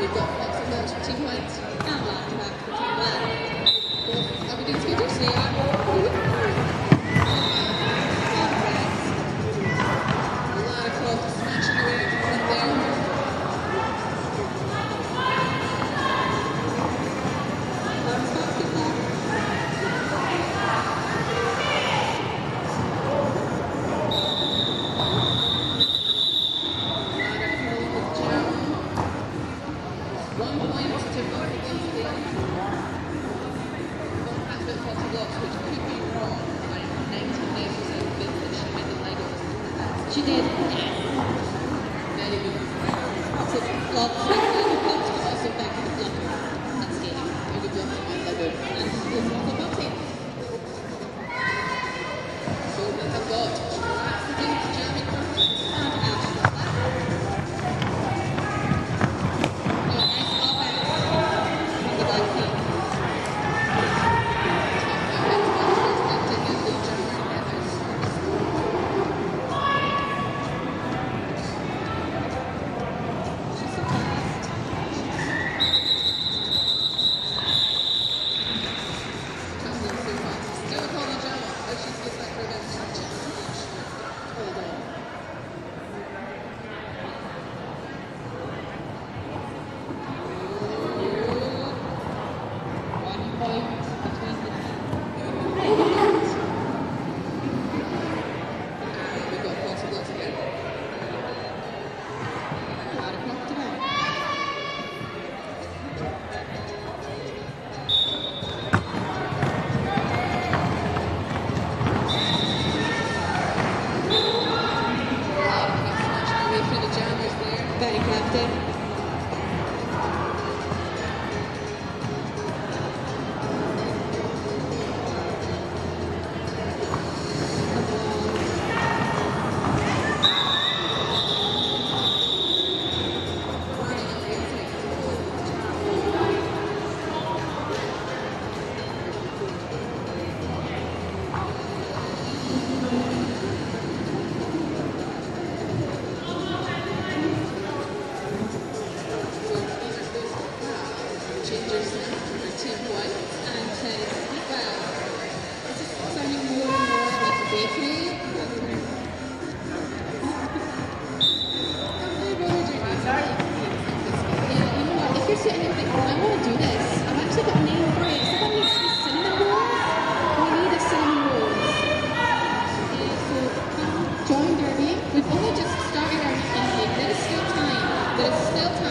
we've got lots of virtuality points uh, and land back to see. 老 We've only just started our evening. There is still time. There is still time.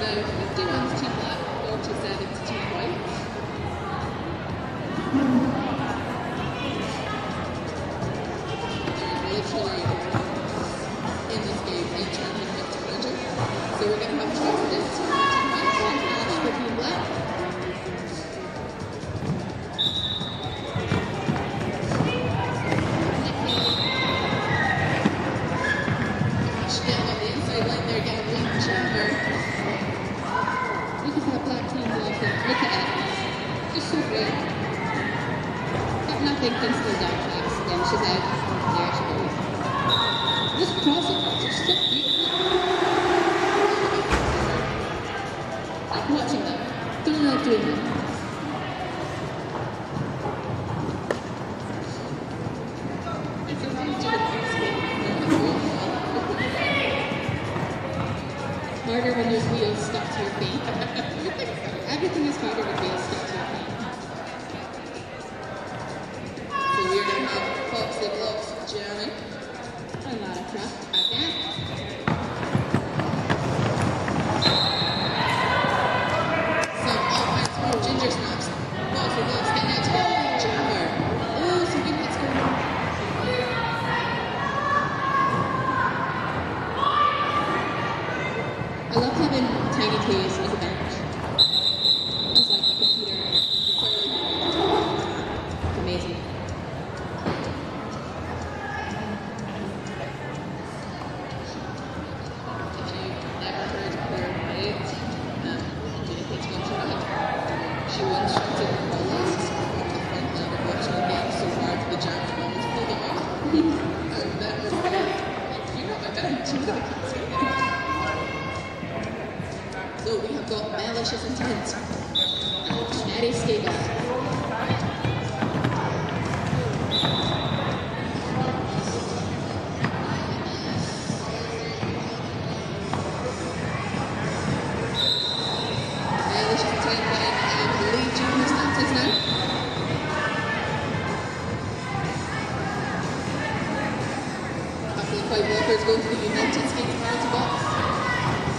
Now, 51's team Massachusetts watching them. Don't like them. Harder when those wheels stuck to your feet. Everything is harder with wheels. case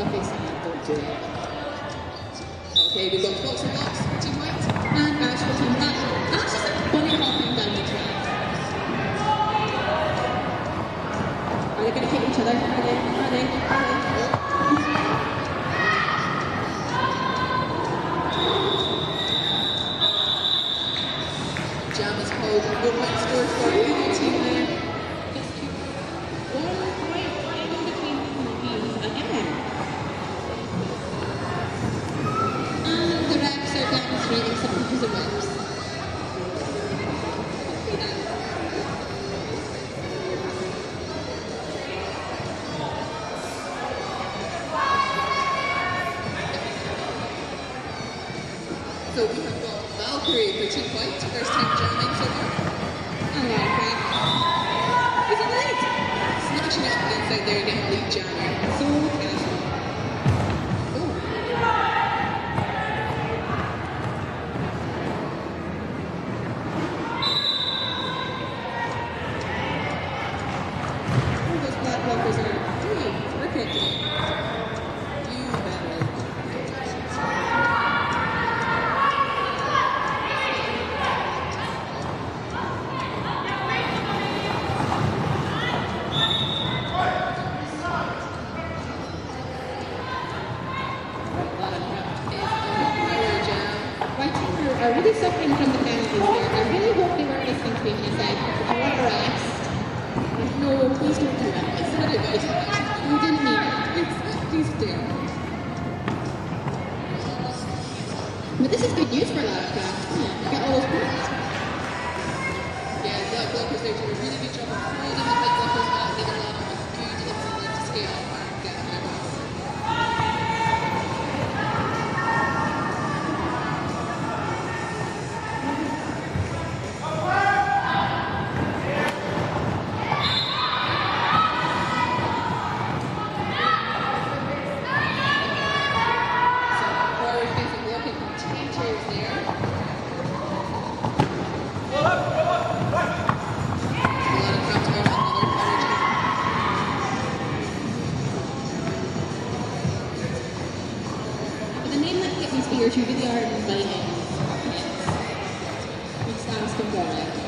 it. Okay, we've got box and box, team white. And Ash will come back. Ash is like bunny hopping down the track. Are they going to hit each other? Are they? Are they? Are they? Team white, first time so far. But this is good news for Lavcraft. Yeah, get all those points. Yeah, the blockers there a really good job spear to really are inviting. Which stands for boring.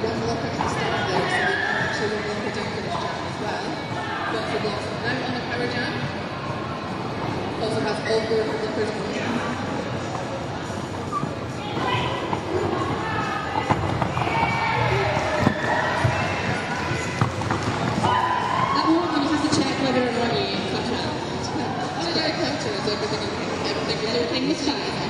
million with one blocker at the start there, so for this jam as well. Blocks out on the power jam. Also has all four on the everything. Everything. Everything fine.